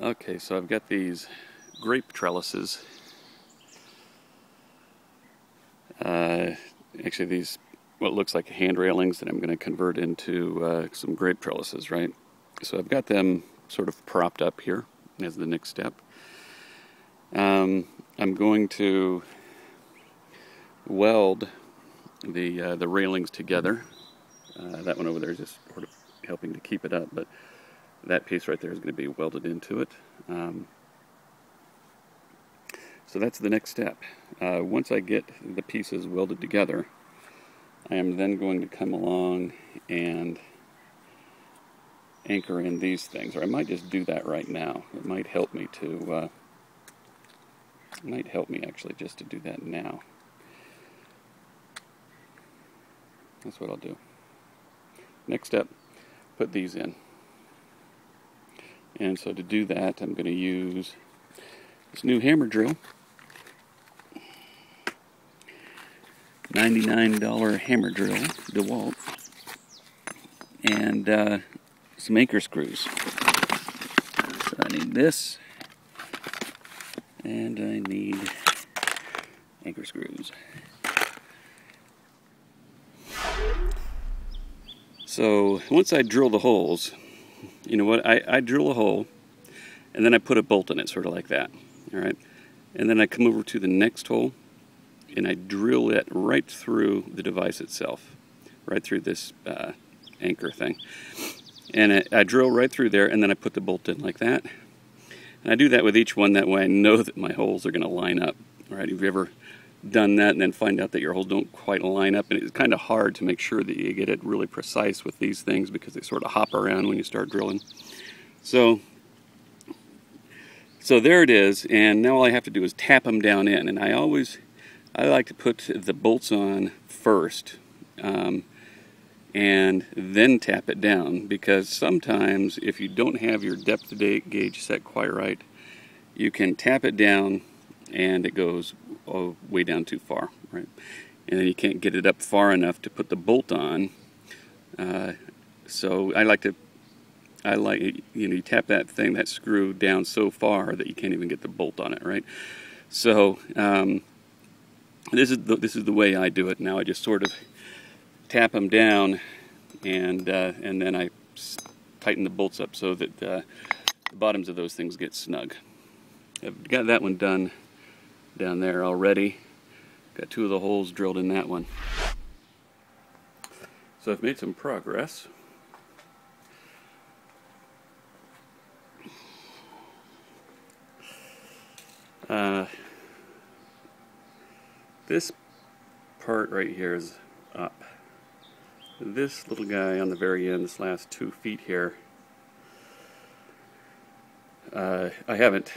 Okay, so I've got these grape trellises. Uh, actually, these what looks like hand railings that I'm going to convert into uh, some grape trellises, right? So I've got them sort of propped up here as the next step. Um, I'm going to weld the uh, the railings together. Uh, that one over there is just sort of helping to keep it up, but that piece right there is going to be welded into it. Um, so that's the next step. Uh, once I get the pieces welded together, I am then going to come along and anchor in these things, or I might just do that right now. It might help me to, uh, might help me actually just to do that now. That's what I'll do. Next step, put these in. And so to do that, I'm going to use this new hammer drill. $99 hammer drill, DeWalt, and uh, some anchor screws. So I need this, and I need anchor screws. So once I drill the holes, you know what, I, I drill a hole, and then I put a bolt in it, sort of like that, all right? And then I come over to the next hole, and I drill it right through the device itself, right through this uh, anchor thing. And I, I, drill right through there, and then I put the bolt in like that. And I do that with each one, that way I know that my holes are going to line up. all right? If you ever done that and then find out that your holes don't quite line up? And it's kind of hard to make sure that you get it really precise with these things because they sort of hop around when you start drilling. So so there it is, and now all I have to do is tap them down in. And I always I like to put the bolts on first um, and then tap it down because sometimes if you don't have your depth gauge set quite right, you can tap it down and it goes oh, way down too far, right? And then you can't get it up far enough to put the bolt on. Uh, so I like to, I like, you know, you tap that thing, that screw down so far that you can't even get the bolt on it, right? So, um, this is the, this is the way I do it now. I just sort of tap them down, and uh, and then I tighten the bolts up so that uh, the bottoms of those things get snug. I've got that one done down there already. Got two of the holes drilled in that one. So I've made some progress. Uh, this part right here is up. This little guy on the very end, this last two feet here, uh, I haven't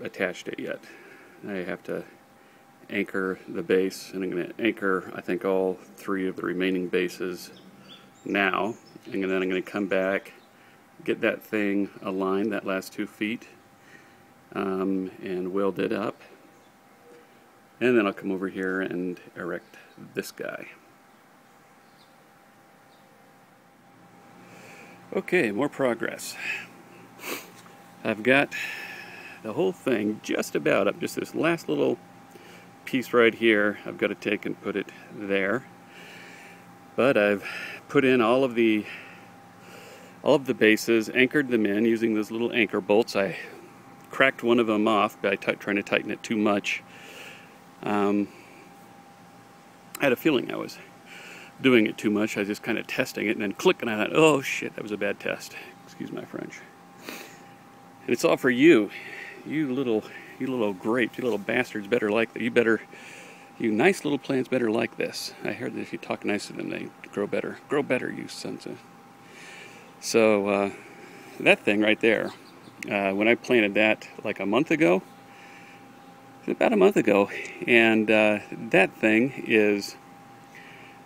attached it yet. I have to anchor the base, and I'm going to anchor, I think, all three of the remaining bases now. And then I'm going to come back, get that thing aligned, that last two feet, um, and weld it up. And then I'll come over here and erect this guy. Okay, more progress. I've got the whole thing just about up, just this last little piece right here. I've got to take and put it there. But I've put in all of the all of the bases, anchored them in using those little anchor bolts. I cracked one of them off by trying to tighten it too much um, I had a feeling I was doing it too much. I was just kind of testing it and then click, and I thought, oh shit, that was a bad test. Excuse my French. And it's all for you, you little, you little grapes, you little bastards. Better like that. You better, you nice little plants, better like this. I heard that if you talk nice to them, they grow better. Grow better, you sons of. So uh, that thing right there, uh, when I planted that like a month ago, about a month ago, and uh, that thing is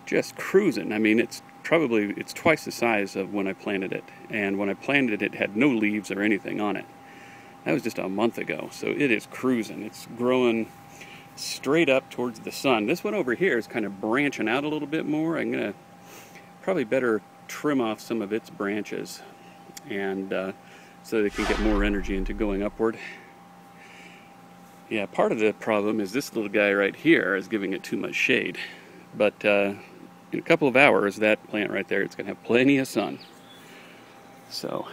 just cruising. I mean, it's probably it's twice the size of when I planted it, and when I planted it, it had no leaves or anything on it. That was just a month ago, so it is cruising. It's growing straight up towards the sun. This one over here is kind of branching out a little bit more. I'm gonna probably better trim off some of its branches and uh, so they can get more energy into going upward. Yeah, part of the problem is this little guy right here is giving it too much shade. But uh, in a couple of hours, that plant right there, it's going to have plenty of sun. So